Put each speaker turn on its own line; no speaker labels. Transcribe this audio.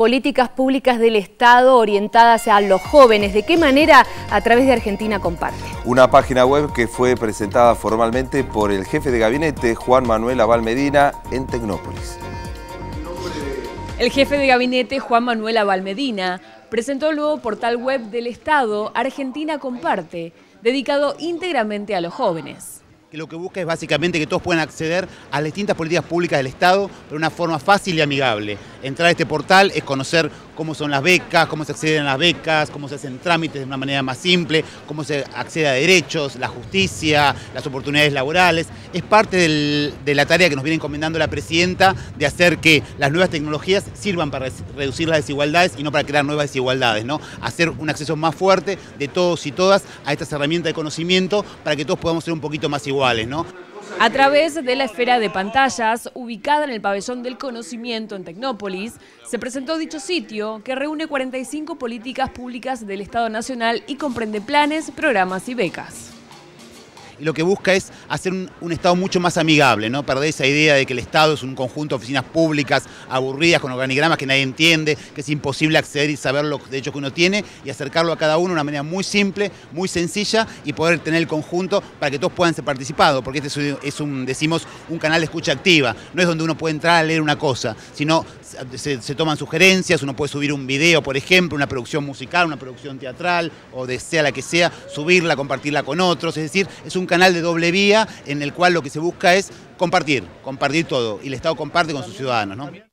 políticas públicas del Estado orientadas a los jóvenes. ¿De qué manera? A través de Argentina Comparte.
Una página web que fue presentada formalmente por el jefe de gabinete, Juan Manuel Abal Medina, en Tecnópolis.
El jefe de gabinete, Juan Manuel Abal Medina, presentó el nuevo portal web del Estado, Argentina Comparte, dedicado íntegramente a los jóvenes
que lo que busca es básicamente que todos puedan acceder a las distintas políticas públicas del Estado de una forma fácil y amigable. Entrar a este portal es conocer cómo son las becas, cómo se acceden a las becas, cómo se hacen trámites de una manera más simple, cómo se accede a derechos, la justicia, las oportunidades laborales. Es parte de la tarea que nos viene encomendando la presidenta de hacer que las nuevas tecnologías sirvan para reducir las desigualdades y no para crear nuevas desigualdades, ¿no? Hacer un acceso más fuerte de todos y todas a estas herramientas de conocimiento para que todos podamos ser un poquito más iguales.
A través de la esfera de pantallas, ubicada en el pabellón del conocimiento en Tecnópolis, se presentó dicho sitio que reúne 45 políticas públicas del Estado Nacional y comprende planes, programas y becas
y lo que busca es hacer un, Estado mucho más amigable, ¿no? Perder esa idea de que el Estado es un conjunto de oficinas públicas aburridas, con organigramas que nadie entiende, que es imposible acceder y saber los derechos que uno tiene y acercarlo a cada uno de una manera muy simple, muy sencilla y poder tener el conjunto para que todos puedan ser participados, porque este es un, decimos, un canal de escucha activa, no es donde uno puede entrar a leer una cosa, sino se, toman sugerencias, uno puede subir un video, por ejemplo, una producción musical, una producción teatral o de sea la que sea, subirla, compartirla con otros, es decir, es un canal de doble vía en el cual lo que se busca es compartir, compartir todo y el Estado comparte con sus ciudadanos. ¿no?